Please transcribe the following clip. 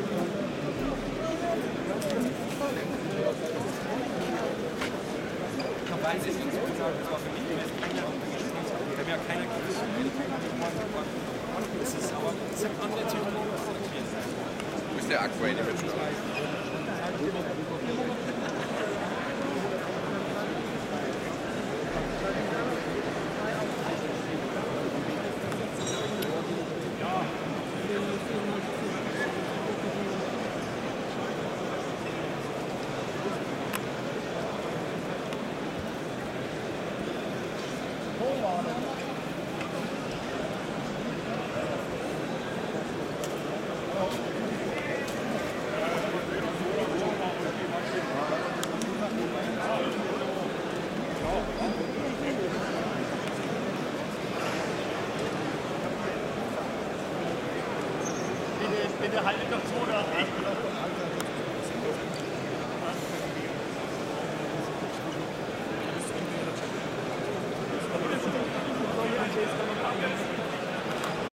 ich habe ja keiner gewusst, es ist aber es sind andere Technologien. Du bist der Aquarium. Bitte haltet doch so da.